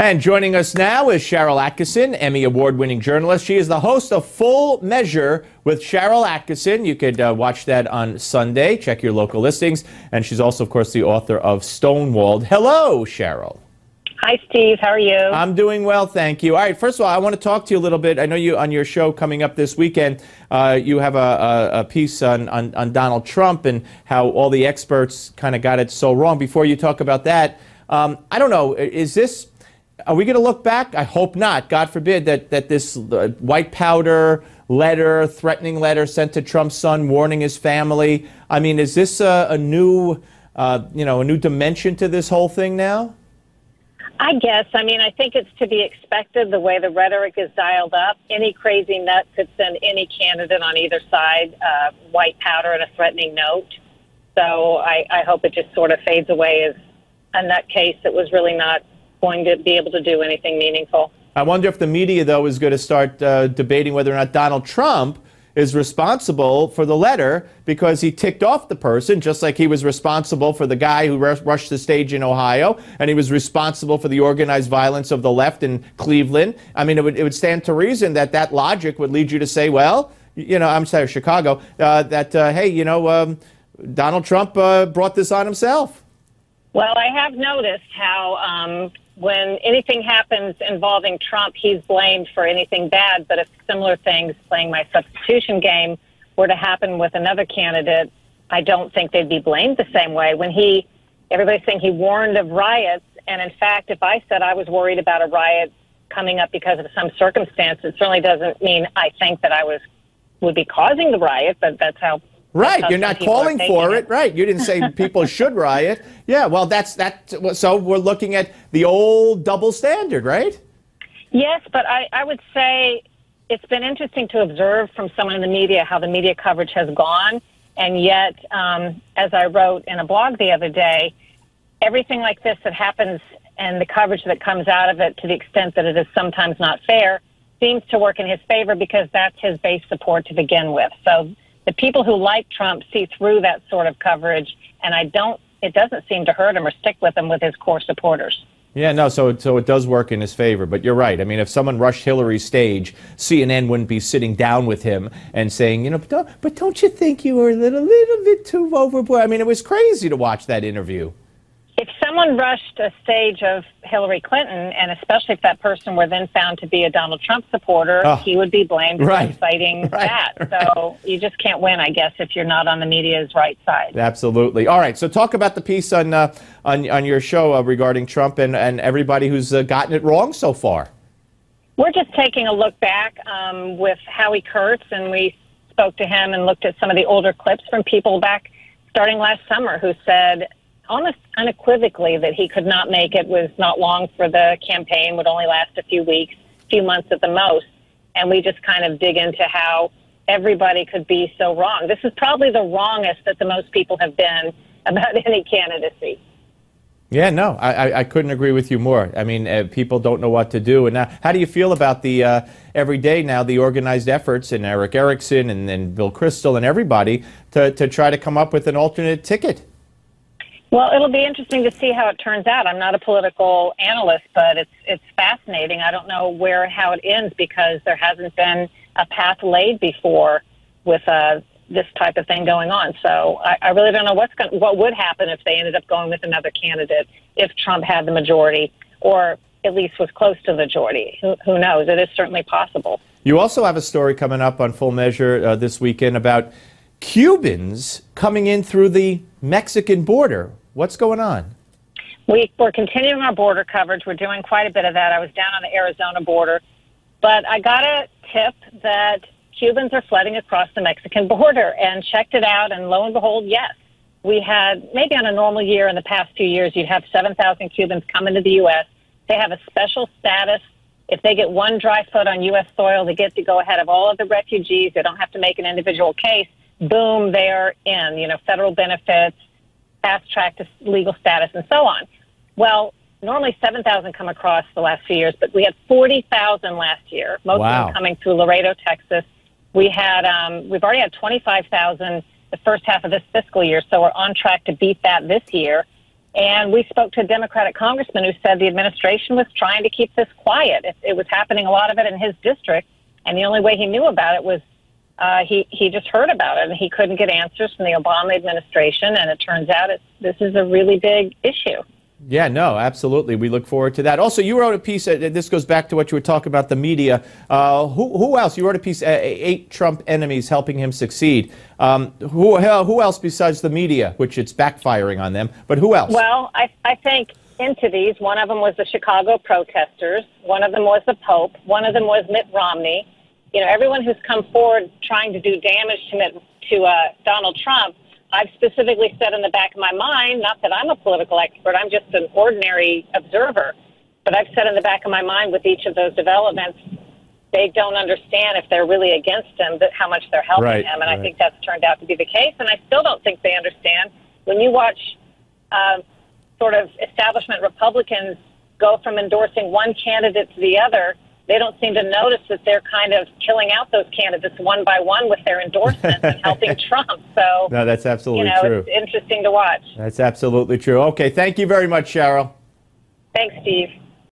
And joining us now is Sharyl Attkisson, Emmy Award winning journalist. She is the host of Full Measure with Sharyl Attkisson. You could uh, watch that on Sunday. Check your local listings. And she's also, of course, the author of Stonewalled. Hello, Sharyl. Hi, Steve. How are you? I'm doing well, thank you. All right, first of all, I want to talk to you a little bit. I know you on your show coming up this weekend, uh, you have a, a, a piece on, on, on, Donald Trump and how all the experts kind of got it so wrong. Before you talk about that, um, I don't know, is this are we going to look back? I hope not. God forbid that, that this uh, white powder letter, threatening letter sent to Trump's son, warning his family. I mean, is this a, a new, uh, you know, a new dimension to this whole thing now? I guess. I mean, I think it's to be expected the way the rhetoric is dialed up. Any crazy nut could send any candidate on either side uh, white powder and a threatening note. So I, I hope it just sort of fades away as a nutcase that was really not going to be able to do anything meaningful. I wonder if the media, though, is going to start uh, debating whether or not Donald Trump is responsible for the letter because he ticked off the person, just like he was responsible for the guy who rushed the stage in Ohio, and he was responsible for the organized violence of the left in Cleveland. I mean, it would, it would stand to reason that that logic would lead you to say, well, you know, I'm sorry, Chicago, uh, that, uh, hey, you know, um, Donald Trump uh, brought this on himself. Well, I have noticed how um, when anything happens involving Trump, he's blamed for anything bad. But if similar things, playing my substitution game, were to happen with another candidate, I don't think they'd be blamed the same way. When he, everybody's saying he warned of riots, and in fact, if I said I was worried about a riot coming up because of some circumstance, it certainly doesn't mean I think that I was would be causing the riot, but that's how Right, you're not calling for it. it. Right, you didn't say people should riot. Yeah, well, that's that. So we're looking at the old double standard, right? Yes, but I, I would say it's been interesting to observe from someone in the media how the media coverage has gone, and yet, um, as I wrote in a blog the other day, everything like this that happens and the coverage that comes out of it, to the extent that it is sometimes not fair, seems to work in his favor because that's his base support to begin with. So the people who like Trump see through that sort of coverage, and I don't. It doesn't seem to hurt him or stick with him with his core supporters. Yeah, no, so so it does work in his favor. But you're right. I mean, if someone rushed Hillary's stage, CNN wouldn't be sitting down with him and saying, you know, but don't, but don't you think you were a little, little bit too overboard? I mean, it was crazy to watch that interview if someone rushed a stage of Hillary Clinton, and especially if that person were then found to be a Donald Trump supporter, oh, he would be blamed right, for inciting right, that. Right. So you just can't win, I guess, if you're not on the media's right side. Absolutely. All right. So talk about the piece on uh, on, on your show uh, regarding Trump and, and everybody who's uh, gotten it wrong so far. We're just taking a look back um, with Howie Kurtz, and we spoke to him and looked at some of the older clips from people back starting last summer who said almost unequivocally that he could not make it was not long for the campaign, would only last a few weeks, few months at the most. And we just kind of dig into how everybody could be so wrong. This is probably the wrongest that the most people have been about any candidacy. Yeah, no, I, I couldn't agree with you more. I mean, uh, people don't know what to do. And now, how do you feel about the uh, every day now, the organized efforts and Erick Erickson and, and Bill Kristol and everybody to, to try to come up with an alternate ticket? Well, it'll be interesting to see how it turns out. I'm not a political analyst, but it's it's fascinating. I don't know where how it ends because there hasn't been a path laid before with uh, this type of thing going on. So I, I really don't know what's going what would happen if they ended up going with another candidate if Trump had the majority or at least was close to the majority. Who, who knows? It is certainly possible. You also have a story coming up on Full Measure uh, this weekend about Cubans coming in through the Mexican border. What's going on? We, we're continuing our border coverage. We're doing quite a bit of that. I was down on the Arizona border, but I got a tip that Cubans are flooding across the Mexican border and checked it out, and lo and behold, yes. We had maybe on a normal year in the past few years, you'd have 7,000 Cubans come into the U.S. They have a special status. If they get one dry foot on U.S. soil, they get to go ahead of all of the refugees. They don't have to make an individual case boom, they're in, you know, federal benefits, fast track to legal status, and so on. Well, normally 7,000 come across the last few years, but we had 40,000 last year, most wow. of them coming through Laredo, Texas. We had, um, we've already had 25,000 the first half of this fiscal year, so we're on track to beat that this year. And we spoke to a Democratic congressman who said the administration was trying to keep this quiet. It, it was happening, a lot of it in his district, and the only way he knew about it was uh, he he just heard about it, and he couldn't get answers from the Obama administration. And it turns out it, this is a really big issue. Yeah, no, absolutely. We look forward to that. Also, you wrote a piece. Uh, this goes back to what you were talking about the media. Uh, who, who else? You wrote a piece. Uh, eight Trump enemies helping him succeed. Um, who who else besides the media, which it's backfiring on them? But who else? Well, I I think into these. One of them was the Chicago protesters. One of them was the Pope. One of them was Mitt Romney. You know, everyone who's come forward trying to do damage to to uh, Donald Trump I've specifically said in the back of my mind, not that I'm a political expert, I'm just an ordinary observer, but I've said in the back of my mind with each of those developments, they don't understand if they're really against him, that how much they're helping right, him. And right. I think that's turned out to be the case. And I still don't think they understand. When you watch uh, sort of establishment Republicans go from endorsing one candidate to the other, they don't seem to notice that they're kind of killing out those candidates one by one with their endorsements and helping Trump. So, no, that's absolutely you know, true. It's interesting to watch. That's absolutely true. Okay, thank you very much, Sharyl. Thanks, Steve.